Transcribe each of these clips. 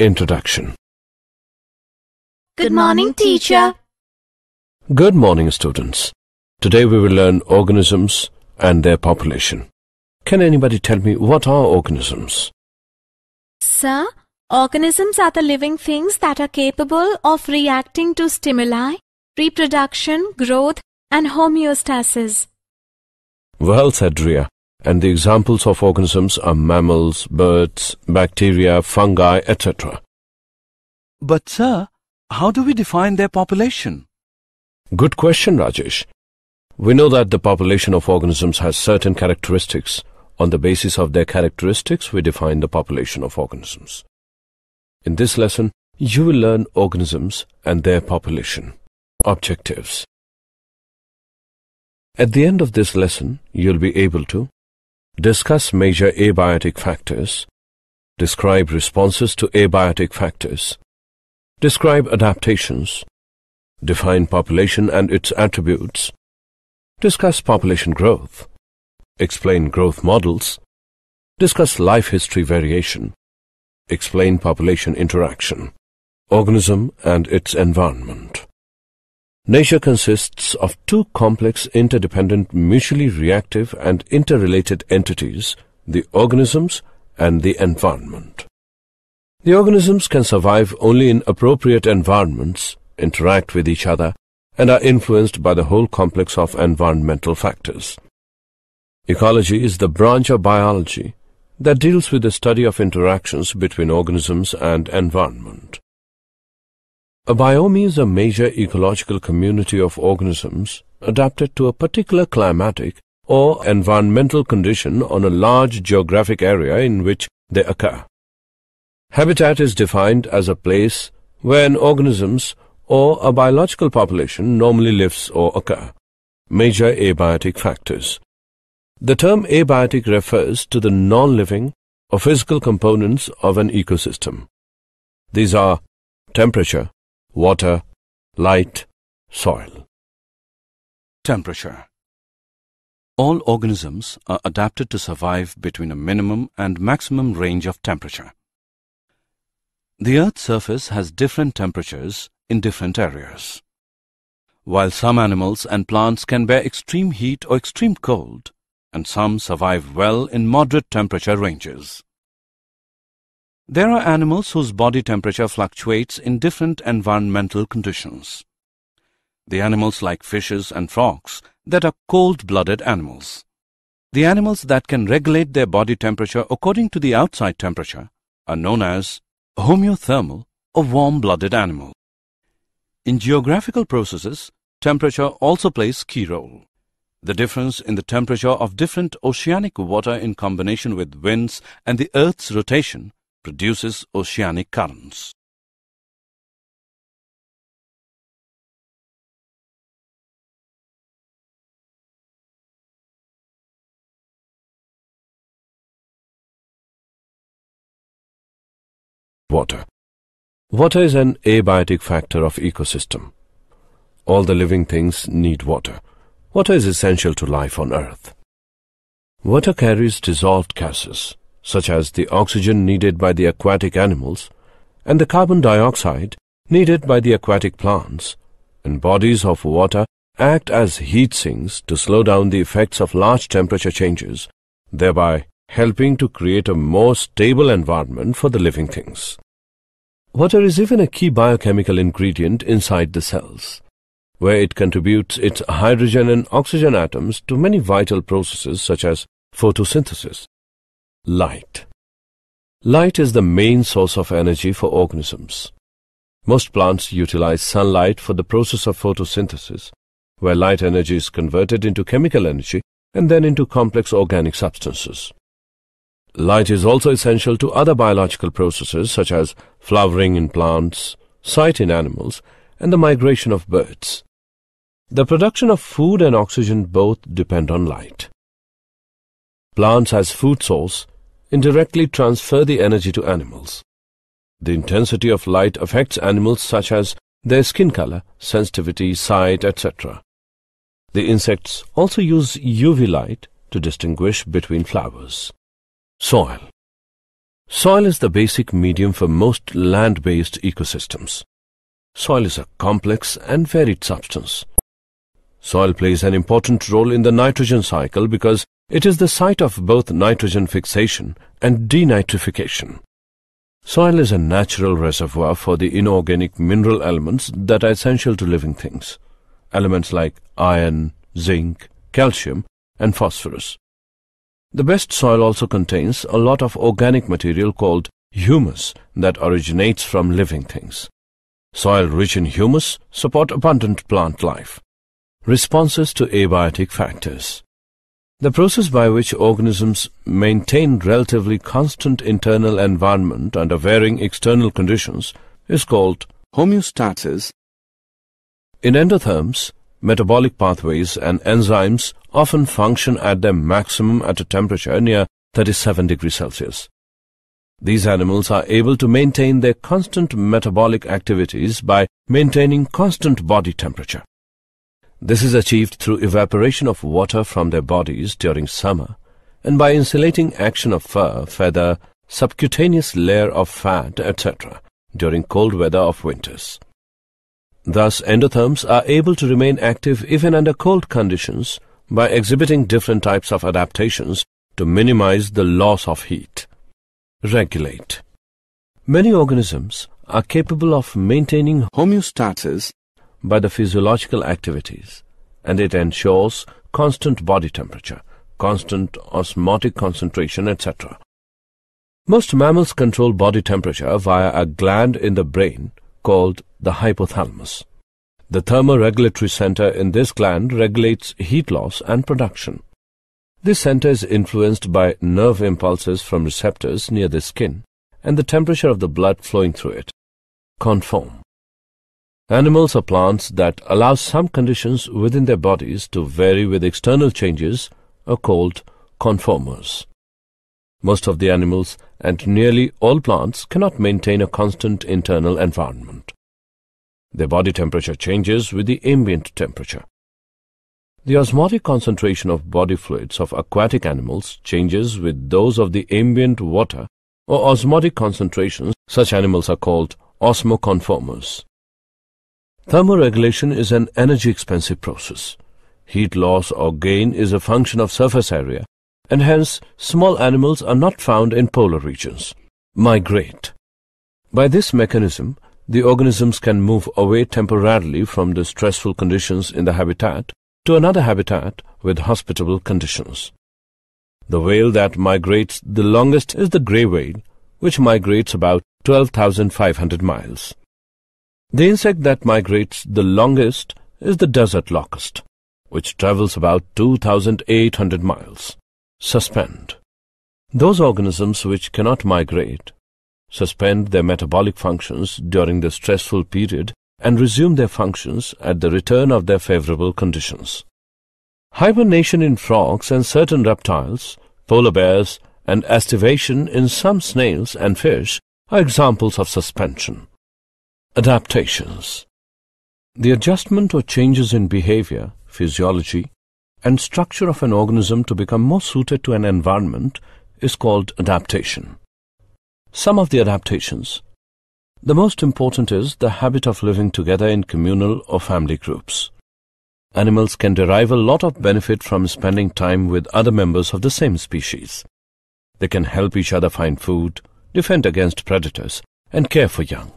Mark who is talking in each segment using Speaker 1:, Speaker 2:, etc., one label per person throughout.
Speaker 1: Introduction
Speaker 2: Good morning, teacher.
Speaker 1: Good morning, students. Today we will learn organisms and their population. Can anybody tell me what are organisms?
Speaker 2: Sir, organisms are the living things that are capable of reacting to stimuli, reproduction, growth, and homeostasis.
Speaker 1: Well said, Ria. And the examples of organisms are mammals, birds, bacteria, fungi, etc.
Speaker 3: But sir, how do we define their population?
Speaker 1: Good question, Rajesh. We know that the population of organisms has certain characteristics. On the basis of their characteristics, we define the population of organisms. In this lesson, you will learn organisms and their population. Objectives. At the end of this lesson, you'll be able to discuss major abiotic factors, describe responses to abiotic factors, describe adaptations, define population and its attributes, discuss population growth, explain growth models, discuss life history variation, explain population interaction, organism and its environment. Nature consists of two complex, interdependent, mutually reactive and interrelated entities, the organisms and the environment. The organisms can survive only in appropriate environments, interact with each other, and are influenced by the whole complex of environmental factors. Ecology is the branch of biology that deals with the study of interactions between organisms and environment. A biome is a major ecological community of organisms adapted to a particular climatic or environmental condition on a large geographic area in which they occur. Habitat is defined as a place where an organisms or a biological population normally lives or occur. Major abiotic factors. The term abiotic refers to the non-living or physical components of an ecosystem. These are temperature, water, light, soil.
Speaker 3: Temperature. All organisms are adapted to survive between a minimum and maximum range of temperature. The Earth's surface has different temperatures in different areas. While some animals and plants can bear extreme heat or extreme cold, and some survive well in moderate temperature ranges. There are animals whose body temperature fluctuates in different environmental conditions. The animals like fishes and frogs that are cold-blooded animals. The animals that can regulate their body temperature according to the outside temperature are known as homeothermal or warm-blooded animals. In geographical processes, temperature also plays key role. The difference in the temperature of different oceanic water in combination with winds and the Earth's rotation produces oceanic currents.
Speaker 1: Water. Water is an abiotic factor of ecosystem. All the living things need water. Water is essential to life on earth. Water carries dissolved gases, such as the oxygen needed by the aquatic animals and the carbon dioxide needed by the aquatic plants, and bodies of water act as heat sinks to slow down the effects of large temperature changes, thereby helping to create a more stable environment for the living things. Water is even a key biochemical ingredient inside the cells, where it contributes its hydrogen and oxygen atoms to many vital processes such as photosynthesis. Light. Light is the main source of energy for organisms. Most plants utilize sunlight for the process of photosynthesis, where light energy is converted into chemical energy and then into complex organic substances. Light is also essential to other biological processes such as flowering in plants, sight in animals, and the migration of birds. The production of food and oxygen both depend on light. Plants as food source indirectly transfer the energy to animals. The intensity of light affects animals such as their skin color, sensitivity, sight, etc. The insects also use UV light to distinguish between flowers. Soil Soil is the basic medium for most land-based ecosystems. Soil is a complex and varied substance. Soil plays an important role in the nitrogen cycle because it is the site of both nitrogen fixation and denitrification. Soil is a natural reservoir for the inorganic mineral elements that are essential to living things. Elements like iron, zinc, calcium, and phosphorus. The best soil also contains a lot of organic material called humus that originates from living things. Soil rich in humus support abundant plant life. Responses to abiotic factors. The process by which organisms maintain relatively constant internal environment under varying external conditions is called
Speaker 3: homeostasis.
Speaker 1: In endotherms, metabolic pathways and enzymes often function at their maximum at a temperature near 37 degrees Celsius. These animals are able to maintain their constant metabolic activities by maintaining constant body temperature. This is achieved through evaporation of water from their bodies during summer and by insulating action of fur, feather, subcutaneous layer of fat, etc. during cold weather of winters. Thus, endotherms are able to remain active even under cold conditions by exhibiting different types of adaptations to minimize the loss of heat. Regulate. Many organisms are capable of maintaining
Speaker 3: homeostasis
Speaker 1: by the physiological activities and it ensures constant body temperature, constant osmotic concentration, etc. Most mammals control body temperature via a gland in the brain called the hypothalamus. The thermoregulatory center in this gland regulates heat loss and production. This center is influenced by nerve impulses from receptors near the skin and the temperature of the blood flowing through it. Conform. Animals or plants that allow some conditions within their bodies to vary with external changes are called conformers. Most of the animals and nearly all plants cannot maintain a constant internal environment. Their body temperature changes with the ambient temperature. The osmotic concentration of body fluids of aquatic animals changes with those of the ambient water or osmotic concentrations. Such animals are called osmoconformers. Thermoregulation is an energy-expensive process. Heat loss or gain is a function of surface area and hence small animals are not found in polar regions. Migrate. By this mechanism, the organisms can move away temporarily from the stressful conditions in the habitat to another habitat with hospitable conditions. The whale that migrates the longest is the grey whale, which migrates about 12,500 miles. The insect that migrates the longest is the desert locust, which travels about 2,800 miles suspend. Those organisms which cannot migrate suspend their metabolic functions during the stressful period and resume their functions at the return of their favorable conditions. Hibernation in frogs and certain reptiles, polar bears, and aestivation in some snails and fish are examples of suspension. Adaptations The adjustment or changes in behavior, physiology, and structure of an organism to become more suited to an environment is called adaptation. Some of the adaptations. The most important is the habit of living together in communal or family groups. Animals can derive a lot of benefit from spending time with other members of the same species. They can help each other find food, defend against predators, and care for young.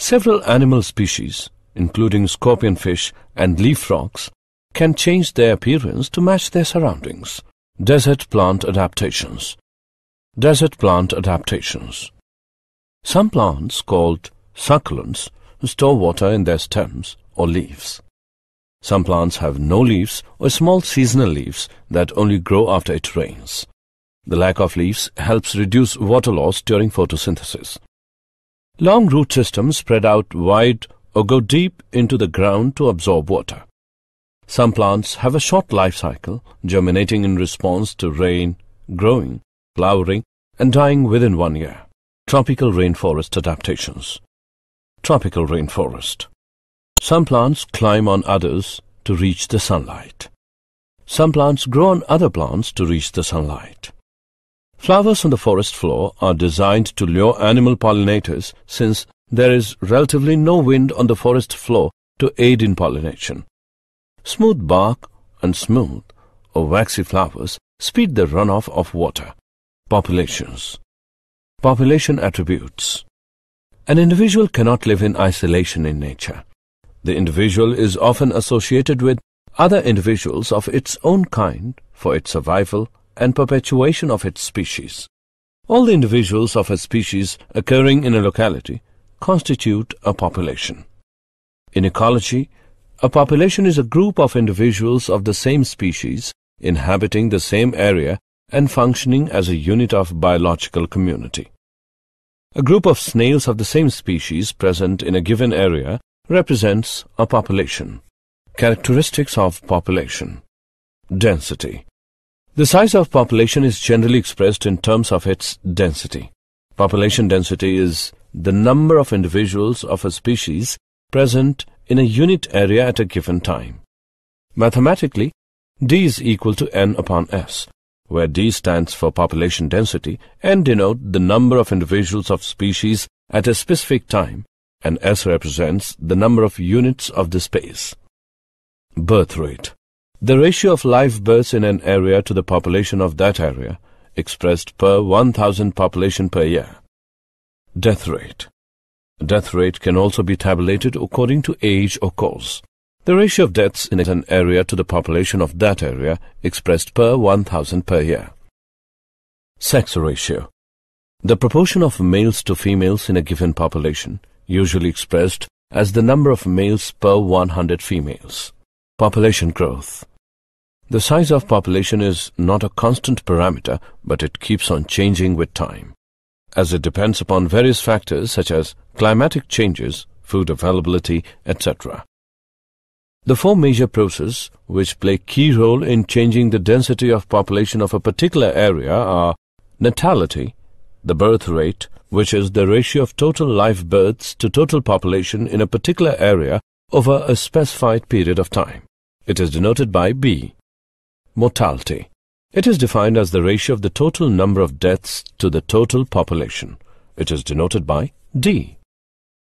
Speaker 1: Several animal species, including scorpionfish and leaf frogs, can change their appearance to match their surroundings. Desert plant adaptations. Desert plant adaptations. Some plants, called succulents, store water in their stems or leaves. Some plants have no leaves or small seasonal leaves that only grow after it rains. The lack of leaves helps reduce water loss during photosynthesis. Long root systems spread out wide or go deep into the ground to absorb water. Some plants have a short life cycle, germinating in response to rain, growing, flowering, and dying within one year. Tropical rainforest adaptations. Tropical rainforest. Some plants climb on others to reach the sunlight. Some plants grow on other plants to reach the sunlight. Flowers on the forest floor are designed to lure animal pollinators since there is relatively no wind on the forest floor to aid in pollination. Smooth bark and smooth or waxy flowers speed the runoff of water. Populations Population attributes An individual cannot live in isolation in nature. The individual is often associated with other individuals of its own kind for its survival and perpetuation of its species. All the individuals of a species occurring in a locality constitute a population. In ecology, a population is a group of individuals of the same species inhabiting the same area and functioning as a unit of biological community. A group of snails of the same species present in a given area represents a population. Characteristics of population. Density. The size of population is generally expressed in terms of its density. Population density is the number of individuals of a species present in a unit area at a given time. Mathematically, D is equal to N upon S, where D stands for population density and denote the number of individuals of species at a specific time, and S represents the number of units of the space. Birth rate. The ratio of live births in an area to the population of that area, expressed per 1000 population per year. Death rate. Death rate can also be tabulated according to age or cause. The ratio of deaths in an area to the population of that area expressed per 1000 per year. Sex ratio. The proportion of males to females in a given population, usually expressed as the number of males per 100 females. Population growth. The size of population is not a constant parameter, but it keeps on changing with time, as it depends upon various factors such as climatic changes, food availability, etc. The four major processes which play key role in changing the density of population of a particular area are natality, the birth rate, which is the ratio of total live births to total population in a particular area over a specified period of time. It is denoted by B. Mortality. It is defined as the ratio of the total number of deaths to the total population. It is denoted by D.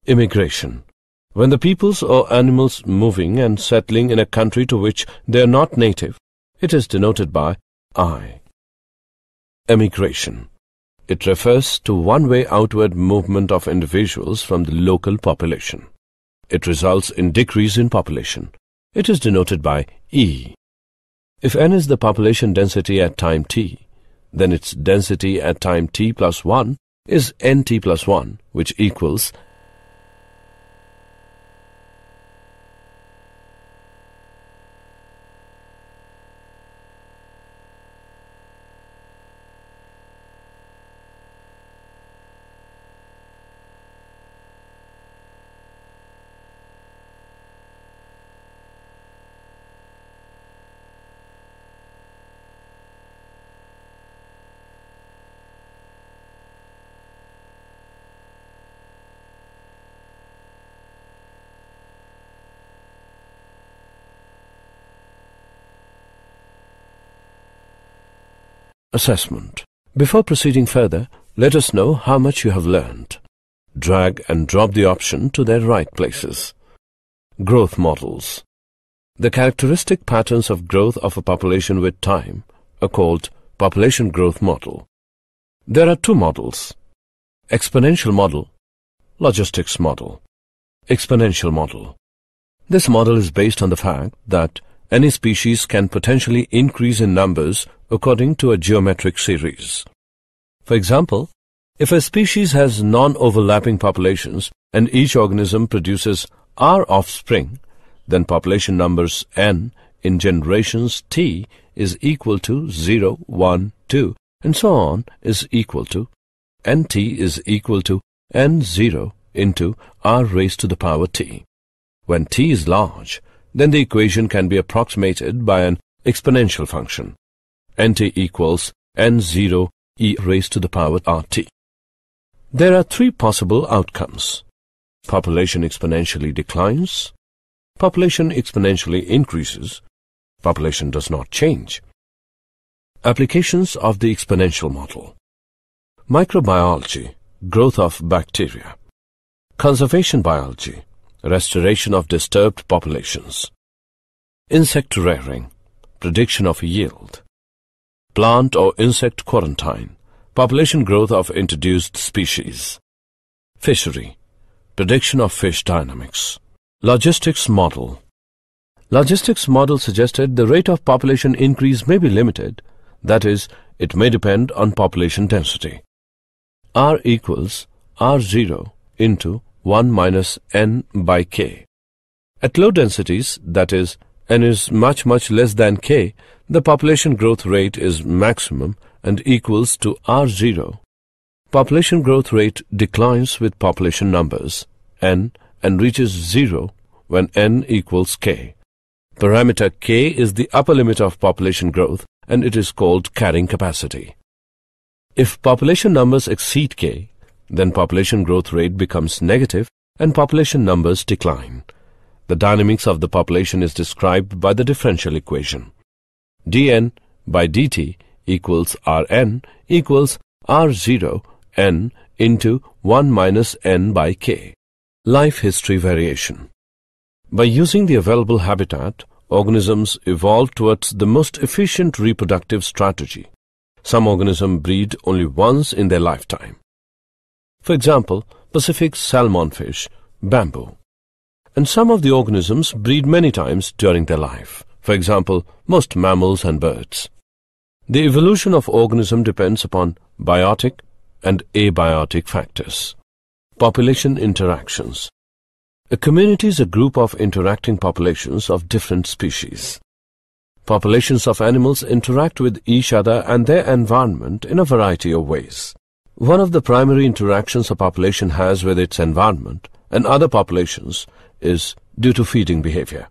Speaker 1: Immigration. When the peoples or animals moving and settling in a country to which they are not native, it is denoted by I. Emigration. It refers to one-way outward movement of individuals from the local population. It results in decrease in population. It is denoted by E. If n is the population density at time t, then its density at time t plus 1 is nt plus 1, which equals Assessment. Before proceeding further, let us know how much you have learned. Drag and drop the option to their right places. Growth models. The characteristic patterns of growth of a population with time are called population growth model. There are two models. Exponential model, logistics model. Exponential model. This model is based on the fact that any species can potentially increase in numbers according to a geometric series. For example, if a species has non-overlapping populations and each organism produces R offspring, then population numbers n in generations t is equal to 0, 1, 2, and so on is equal to nt is equal to n0 into r raised to the power t. When t is large, then the equation can be approximated by an exponential function nt equals n0 e raised to the power rt. There are three possible outcomes. Population exponentially declines, population exponentially increases, population does not change. Applications of the exponential model. microbiology, growth of bacteria, conservation biology, restoration of disturbed populations, insect rearing, prediction of yield, plant or insect quarantine, population growth of introduced species, fishery, prediction of fish dynamics, logistics model. Logistics model suggested the rate of population increase may be limited, that is, it may depend on population density. R equals R0 into 1 minus n by k. At low densities, that is, n is much much less than k, the population growth rate is maximum and equals to R0. Population growth rate declines with population numbers, n, and reaches 0 when n equals k. Parameter k is the upper limit of population growth and it is called carrying capacity. If population numbers exceed k, then population growth rate becomes negative and population numbers decline. The dynamics of the population is described by the differential equation. dn by dt equals rn equals r0 n into 1 minus n by k. Life history variation. By using the available habitat, organisms evolve towards the most efficient reproductive strategy. Some organisms breed only once in their lifetime. For example, Pacific salmon fish, bamboo. And some of the organisms breed many times during their life. For example, most mammals and birds. The evolution of organism depends upon biotic and abiotic factors. Population interactions. A community is a group of interacting populations of different species. Populations of animals interact with each other and their environment in a variety of ways. One of the primary interactions a population has with its environment and other populations is due to feeding behavior.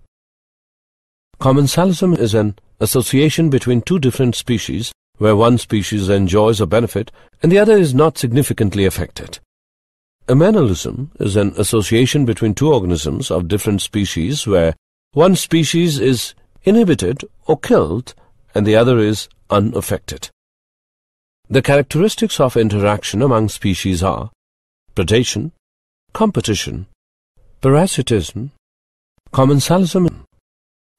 Speaker 1: Commensalism is an association between two different species where one species enjoys a benefit and the other is not significantly affected. Amensalism is an association between two organisms of different species where one species is inhibited or killed and the other is unaffected. The characteristics of interaction among species are predation, competition, parasitism, commensalism,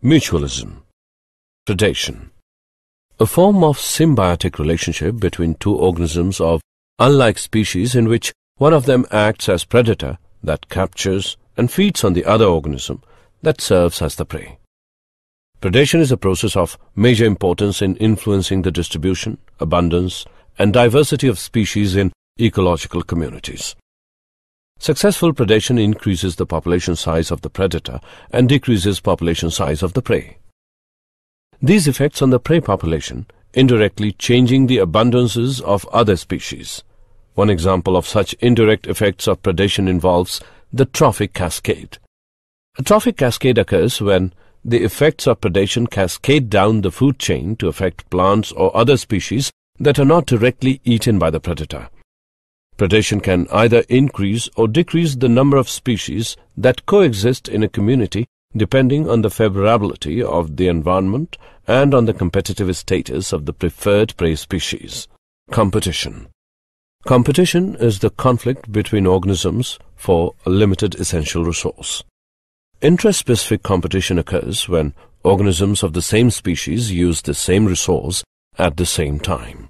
Speaker 1: mutualism, predation. A form of symbiotic relationship between two organisms of unlike species in which one of them acts as predator that captures and feeds on the other organism that serves as the prey. Predation is a process of major importance in influencing the distribution, abundance, and diversity of species in ecological communities. Successful predation increases the population size of the predator and decreases population size of the prey. These effects on the prey population indirectly changing the abundances of other species. One example of such indirect effects of predation involves the trophic cascade. A trophic cascade occurs when the effects of predation cascade down the food chain to affect plants or other species that are not directly eaten by the predator. Predation can either increase or decrease the number of species that coexist in a community depending on the favorability of the environment and on the competitive status of the preferred prey species. Competition Competition is the conflict between organisms for a limited essential resource. Interspecific competition occurs when organisms of the same species use the same resource at the same time.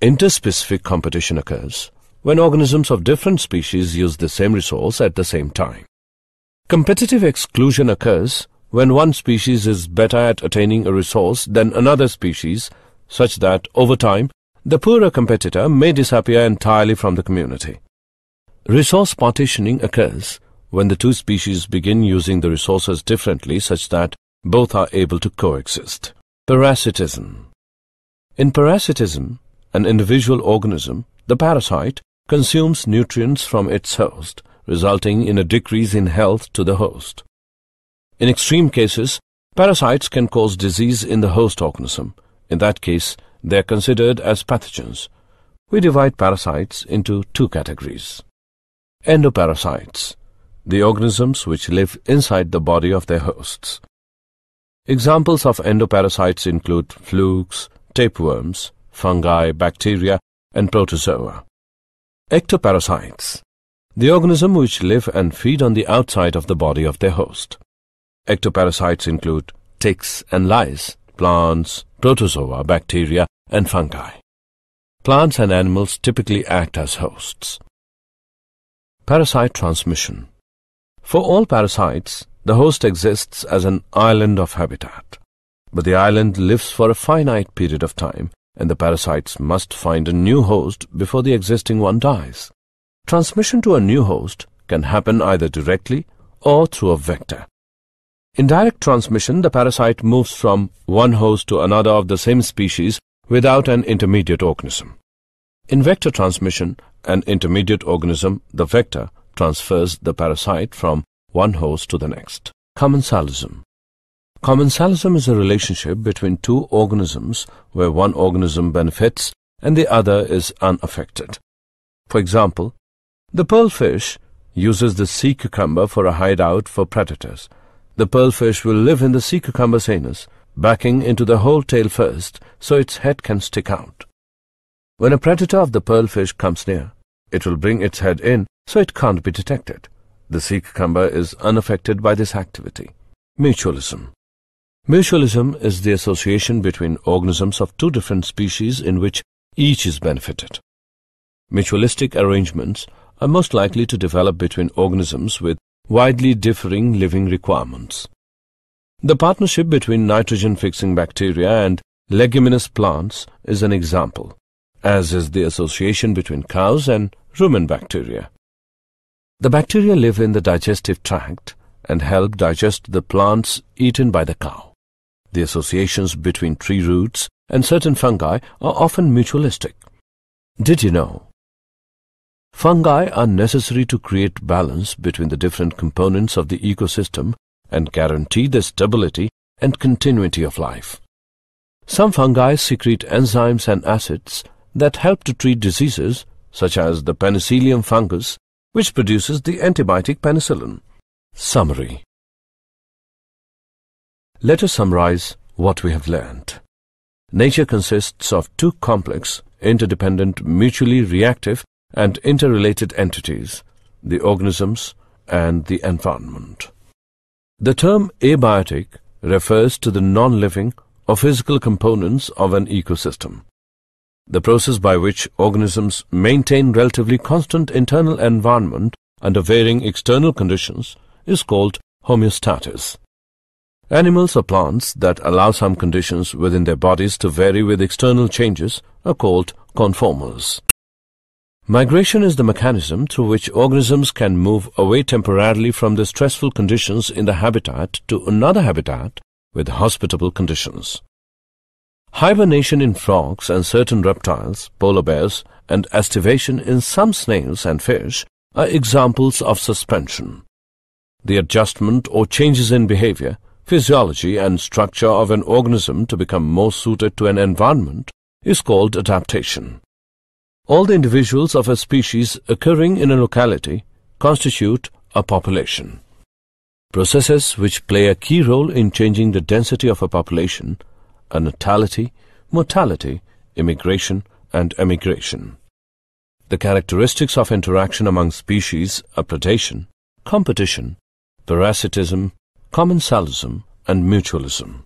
Speaker 1: Interspecific competition occurs when organisms of different species use the same resource at the same time. Competitive exclusion occurs when one species is better at attaining a resource than another species such that over time the poorer competitor may disappear entirely from the community. Resource partitioning occurs when the two species begin using the resources differently such that both are able to coexist. Parasitism In parasitism, an individual organism, the parasite, consumes nutrients from its host, resulting in a decrease in health to the host. In extreme cases, parasites can cause disease in the host organism. In that case, they are considered as pathogens. We divide parasites into two categories. Endoparasites, the organisms which live inside the body of their hosts. Examples of endoparasites include flukes, tapeworms, fungi, bacteria, and protozoa. Ectoparasites. The organism which live and feed on the outside of the body of their host. Ectoparasites include ticks and lice, plants, protozoa, bacteria, and fungi. Plants and animals typically act as hosts. Parasite transmission. For all parasites, the host exists as an island of habitat. But the island lives for a finite period of time and the parasites must find a new host before the existing one dies. Transmission to a new host can happen either directly or through a vector. In direct transmission, the parasite moves from one host to another of the same species without an intermediate organism. In vector transmission, an intermediate organism, the vector, transfers the parasite from one host to the next. Commensalism Commensalism is a relationship between two organisms where one organism benefits and the other is unaffected. For example, the pearlfish uses the sea cucumber for a hideout for predators. The pearlfish will live in the sea cucumber's anus, backing into the hole tail first so its head can stick out. When a predator of the pearlfish comes near, it will bring its head in so it can't be detected. The sea cucumber is unaffected by this activity. Mutualism Mutualism is the association between organisms of two different species in which each is benefited. Mutualistic arrangements are most likely to develop between organisms with widely differing living requirements. The partnership between nitrogen-fixing bacteria and leguminous plants is an example, as is the association between cows and rumen bacteria. The bacteria live in the digestive tract and help digest the plants eaten by the cow. The associations between tree roots and certain fungi are often mutualistic. Did you know? Fungi are necessary to create balance between the different components of the ecosystem and guarantee the stability and continuity of life. Some fungi secrete enzymes and acids that help to treat diseases such as the penicillium fungus, which produces the antibiotic penicillin. Summary let us summarize what we have learned. Nature consists of two complex, interdependent, mutually reactive and interrelated entities, the organisms and the environment. The term abiotic refers to the non-living or physical components of an ecosystem. The process by which organisms maintain relatively constant internal environment under varying external conditions is called homeostasis. Animals or plants that allow some conditions within their bodies to vary with external changes are called conformers. Migration is the mechanism through which organisms can move away temporarily from the stressful conditions in the habitat to another habitat with hospitable conditions. Hibernation in frogs and certain reptiles, polar bears, and aestivation in some snails and fish are examples of suspension. The adjustment or changes in behavior physiology and structure of an organism to become more suited to an environment is called adaptation. All the individuals of a species occurring in a locality constitute a population. Processes which play a key role in changing the density of a population are natality, mortality, immigration, and emigration. The characteristics of interaction among species are predation, competition, parasitism, commensalism and mutualism.